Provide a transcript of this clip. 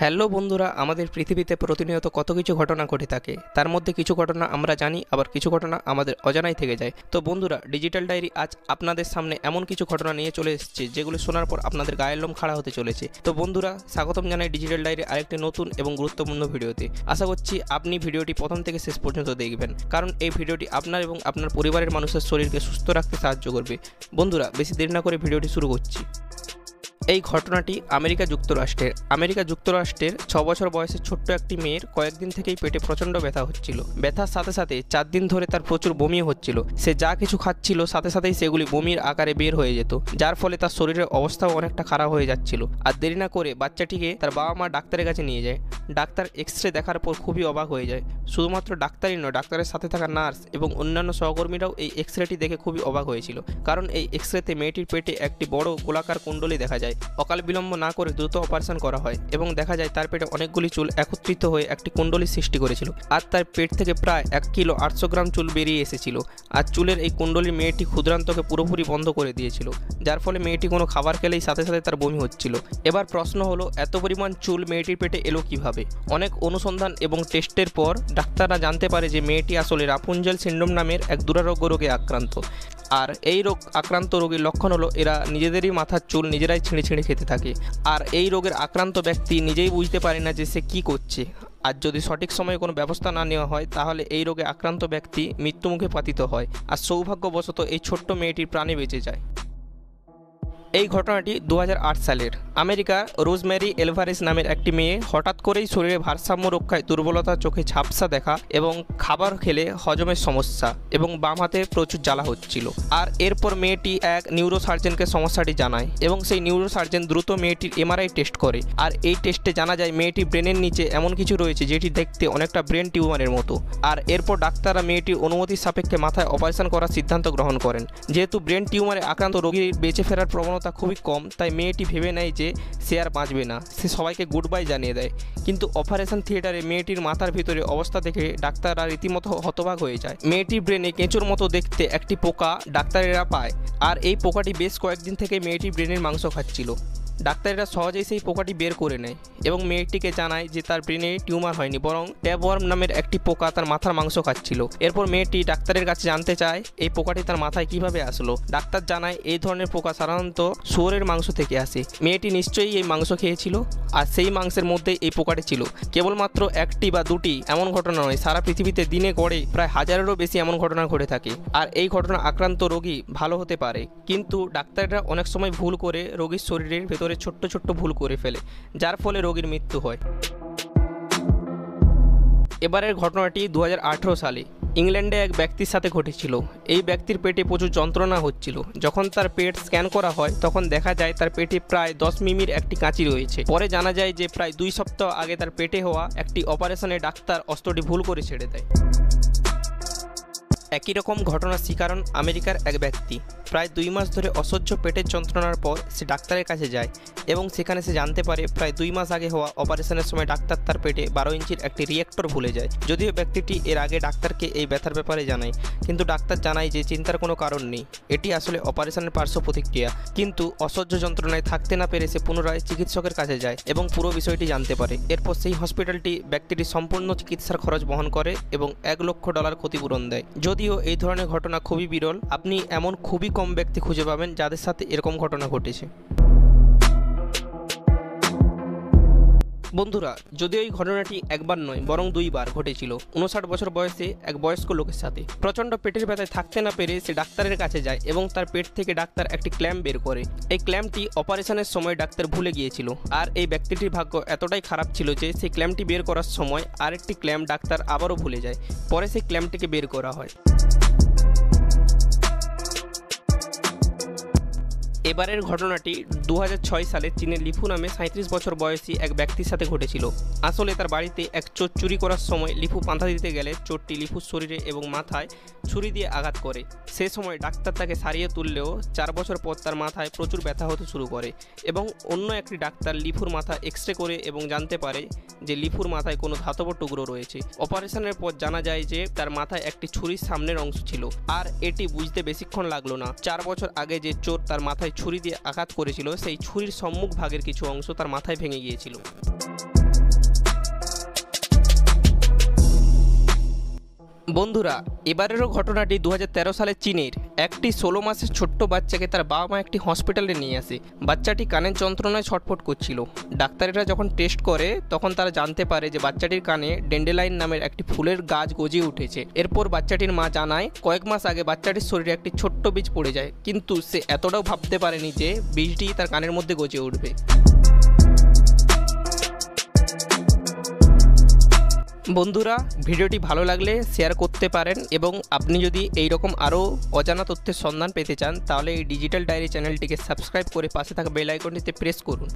Hello বন্ধুরা, আমাদের পৃথিবীতে প্রতিনিয়ত কত কিছু ঘটনা ঘটে থাকে। তার মধ্যে কিছু ঘটনা আমরা জানি, আবার কিছু ঘটনা আমাদের অজানাই থেকে যায়। তো বন্ধুরা, ডিজিটাল ডায়েরি আজ আপনাদের সামনে এমন কিছু ঘটনা নিয়ে চলে এসেছে, যেগুলো শোনার পর আপনাদের গায়ের লোম খাড়া হতে চলেছে। তো বন্ধুরা, স্বাগতম জানাই ডিজিটাল ডায়েরি আরেকটি নতুন এবং গুরুত্বপূর্ণ ভিডিওতে। আশা করছি আপনি ভিডিওটি প্রথম থেকে শেষ পর্যন্ত দেখবেন, কারণ এই ভিডিওটি আপনার এবং আপনার পরিবারের মানুষের শরীরকে সুস্থ রাখতে সাহায্য করবে। বন্ধুরা, বেশি দেরি না করে ভিডিওটি শুরু করছি। এই ঘটনাটি আমেরিকা যুক্তরাষ্ট্রের। আমেরিকা যুক্তরাষ্ট্রের ছ বছর বয়সের ছোট্ট একটি মেয়ের কয়েকদিন থেকেই পেটে প্রচণ্ড ব্যথা হচ্ছিল। ব্যথার সাথে সাথে চার দিন ধরে তার প্রচুর বমি হচ্ছিল। সে যা কিছু খাচ্ছিল, সাথে সাথেই সেগুলি বমির আকারে বের হয়ে যেত, যার ফলে তার শরীরের অবস্থাও অনেকটা খারাপ হয়ে যাচ্ছিল। আর দেরি না করে বাচ্চাটিকে তার বাবা মা ডাক্তারের কাছে নিয়ে যায়। ডাক্তার এক্স রে দেখার পর খুবই অবাক হয়ে যায়। শুধুমাত্র ডাক্তারই নয়, ডাক্তারের সাথে থাকা নার্স এবং অন্যান্য সহকর্মীরাও এই এক্স রেটি দেখে খুবই অবাক হয়েছিল। কারণ এই এক্স রেতে মেয়েটির পেটে একটি বড় গোলাকার কুণ্ডলী দেখা যায়। অকাল বিলম্ব না করে দ্রুত অপারেশন করা হয় এবং দেখা যায় তার পেটে অনেকগুলি চুল একত্রিত হয়ে একটি কুণ্ডলী সৃষ্টি করেছিল আর তার পেট থেকে প্রায় এক কিলো আটশো গ্রাম চুল বেরিয়ে এসেছিল আর চুলের এই কুণ্ডলী মেয়েটি ক্ষুদ্রান্তকে পুরোপুরি বন্ধ করে দিয়েছিল, যার ফলে মেয়েটি কোনো খাবার খেলেই সাথে সাথে তার বমি হচ্ছিল। এবার প্রশ্ন হলো, এত পরিমাণ চুল মেয়েটির পেটে এলো কীভাবে? অনেক অনুসন্ধান এবং টেস্টের পর ডাক্তাররা জানতে পারে যে মেয়েটি আসলে রাপুঞ্জেল সিন্ড্রোম নামের এক দুরারোগ্য রোগে আক্রান্ত। আর এই রোগ আক্রান্ত রোগীর লক্ষণ হলো, এরা নিজেদেরই মাথার চুল নিজেরাই ছিঁড়ে ছিঁড়ে খেতে থাকে। আর এই রোগের আক্রান্ত ব্যক্তি নিজেই বুঝতে পারে না যে সে কী করছে। আর যদি সঠিক সময়ে কোনো ব্যবস্থা না নেওয়া হয়, তাহলে এই রোগে আক্রান্ত ব্যক্তি মৃত্যুমুখে পাতিত হয়। আর সৌভাগ্যবশত এই ছোট্ট মেয়েটির প্রাণে বেঁচে যায়। এই ঘটনাটি দু হাজার আট সালের। আমেরিকার রোজমেরি এলভারেস নামের একটি মেয়ে হঠাৎ করেই শরীরে ভারসাম্য রক্ষায় দুর্বলতা চোখে ঝাপসা দেখা এবং খাবার খেলে হজমের সমস্যা এবং বাম হাতে প্রচুর জ্বালা হচ্ছিল। আর এরপর মেয়েটি এক নিউরো সার্জনকে সমস্যাটি জানায় এবং সেই নিউরো সার্জন দ্রুত মেয়েটির এমআরআই টেস্ট করে। আর এই টেস্টে জানা যায় মেয়েটি ব্রেনের নিচে এমন কিছু রয়েছে যেটি দেখতে অনেকটা ব্রেন টিউমারের মতো। আর এরপর ডাক্তাররা মেয়েটির অনুমতির সাপেক্ষে মাথায় অপারেশন করার সিদ্ধান্ত গ্রহণ করেন। যেহেতু ব্রেন টিউমারে আক্রান্ত রোগীর বেঁচে ফেরার প্রবণতা খুবই কম তাই মেয়েটি ভেবে নেয় যে সে আর বাঁচবে না। সে সবাইকে গুড বাই জানিয়ে দেয়। কিন্তু অপারেশন থিয়েটারে মেয়েটির মাথার ভিতরে অবস্থা দেখে ডাক্তাররা রীতিমতো হতবাক হয়ে যায়। মেয়েটির ব্রেনে কেঁচোর মতো দেখতে একটি পোকা ডাক্তারেরা পায়। আর এই পোকাটি বেশ কয়েকদিন থেকে মেয়েটির ব্রেনের মাংস খাচ্ছিল। ডাক্তারেরা সহজেই সেই পোকাটি বের করে নেয় এবং মেয়েটিকে জানায় যে তার ব্রেনে টিউমার হয়নি, বরং ট্যাবওয়ার্ম নামের একটি পোকা তার মাথার মাংস খাচ্ছিল। এরপর মেয়েটি ডাক্তারের কাছে জানতে চায়, এই পোকাটি তার মাথায় কীভাবে আসলো? ডাক্তার জানায়, এই ধরনের পোকা সাধারণত শুয়োরের মাংস থেকে আসে। মেয়েটি নিশ্চয়ই এই মাংস খেয়েছিল, আর সেই মাংসের মধ্যে এই পোকাটি ছিল। কেবলমাত্র একটি বা দুটি এমন ঘটনা নয়, সারা পৃথিবীতে দিনে গড়ে প্রায় হাজারেরও বেশি এমন ঘটনা ঘটে থাকে। আর এই ঘটনা আক্রান্ত রোগী ভালো হতে পারে, কিন্তু ডাক্তাররা অনেক সময় ভুল করে রোগীর শরীরের ভেতরে ছোট্ট ছোট্ট ভুল করে ফেলে, যার ফলে রোগীর মৃত্যু হয়। এবারের ঘটনাটি দু হাজার আঠেরো সালে ইংল্যান্ডে এক ব্যক্তির সাথে ঘটেছিল। এই ব্যক্তির পেটে প্রচুর যন্ত্রণা হচ্ছিল। যখন তার পেট স্ক্যান করা হয়, তখন দেখা যায় তার পেটে প্রায় দশ মিমির একটি কাঁচি রয়েছে। পরে জানা যায় যে প্রায় দুই সপ্তাহ আগে তার পেটে হওয়া একটি অপারেশনে ডাক্তার অস্ত্রটি ভুল করে ছেড়ে দেয়। একই রকম ঘটনার শিকারণ আমেরিকার এক ব্যক্তি। প্রায় দুই মাস ধরে অসহ্য পেটের যন্ত্রণার পর সে ডাক্তারের কাছে যায় এবং সেখানে সে জানতে পারে প্রায় দুই মাস আগে হওয়া অপারেশনের সময় ডাক্তার তার পেটে বারো ইঞ্চির একটি রিয়েক্টর ভুলে যায়। যদিও ব্যক্তিটি এর আগে ডাক্তারকে এই ব্যথার ব্যাপারে জানায়, কিন্তু ডাক্তার জানায় যে চিন্তার কোনো কারণ নেই। এটি আসলে অপারেশনের পার্শ্ব প্রতিক্রিয়া। কিন্তু অসহ্য যন্ত্রণায় থাকতে না পেরে সে পুনরায় চিকিৎসকের কাছে যায় এবং পুরো বিষয়টি জানতে পারে। এরপর সেই হসপিটালটি ব্যক্তিটির সম্পূর্ণ চিকিৎসার খরচ বহন করে এবং এক লক্ষ ডলার ক্ষতিপূরণ দেয়। যদিও এই ধরনের ঘটনা খুবই বিরল, আপনি এমন খুবই কম ব্যক্তি খুঁজে পাবেন যাদের সাথে এরকম ঘটনা ঘটেছে। বন্ধুরা, যদিও এই ঘটনাটি একবার নয়, বরং দুইবার ঘটেছিল। উনষাট বছর বয়সে এক বয়স্ক লোকের সাথে। প্রচণ্ড পেটের ব্যথায় থাকতে না পেরে সে ডাক্তারের কাছে যায় এবং তার পেট থেকে ডাক্তার একটি ক্ল্যাম্প বের করে। এই ক্ল্যাম্পটি অপারেশনের সময় ডাক্তার ভুলে গিয়েছিল। আর এই ব্যক্তিটির ভাগ্য এতটাই খারাপ ছিল যে সেই ক্ল্যাম্পটি বের করার সময় আরেকটি ক্ল্যাম্প ডাক্তার আবারও ভুলে যায়। পরে সেই ক্ল্যাম্পটিকে বের করা হয়। এবারের ঘটনাটি দু হাজার ছয় সালে চীনের লিফু নামে সাঁত্রিশ বছর বয়সী এক ব্যক্তির সাথে ঘটেছিল। আসলে তার বাড়িতে এক চোর চুরি করার সময় লিফু পান্থা দিতে গেলে চোরটি লিফুর শরীরে এবং মাথায় ছুরি দিয়ে আঘাত করে। সে সময় ডাক্তার তাকে সারিয়ে তুললেও চার বছর পর তার মাথায় প্রচুর ব্যথা হতে শুরু করে এবং অন্য একটি ডাক্তার লিফুর মাথা এক্স রে করে এবং জানতে পারে যে লিফুর মাথায় কোনো ধাতব টুকরো রয়েছে। অপারেশনের পর জানা যায় যে তার মাথায় একটি ছুরির সামনের অংশ ছিল। আর এটি বুঝতে বেশিক্ষণ লাগল না। চার বছর আগে যে চোর তার মাথায় ছুরি দিয়ে আঘাত করেছিল, সেই ছুরির সম্মুখ ভাগের কিছু অংশ তার মাথায় ভেঙে গিয়েছিল। বন্ধুরা, এবারেরও ঘটনাটি দু হাজার তেরো সালে চীনের একটি ষোলো মাসের ছোট্ট বাচ্চাকে তার বাবা মা একটি হসপিটালে নিয়ে আসে। বাচ্চাটি কানের যন্ত্রণায় ছটফট করছিল। ডাক্তারেরা যখন টেস্ট করে, তখন তারা জানতে পারে যে বাচ্চাটির কানে ডেন্ডেলাইন নামের একটি ফুলের গাছ গজিয়ে উঠেছে। এরপর বাচ্চাটির মা জানায়, কয়েক মাস আগে বাচ্চাটির শরীরে একটি ছোট্ট বীজ পড়ে যায়, কিন্তু সে এতটাও ভাবতে পারেনি যে বীজটি তার কানের মধ্যে গজিয়ে উঠবে। বন্ধুরা, ভিডিওটি ভালো লাগলে শেয়ার করতে পারেন এবং আপনি যদি এই রকম আরও অজানা তথ্যের সন্ধান পেতে চান, তাহলে এই ডিজিটাল ডায়েরি চ্যানেলটিকে সাবস্ক্রাইব করে পাশে থাকা বেল আইকনটিতে প্রেস করুন।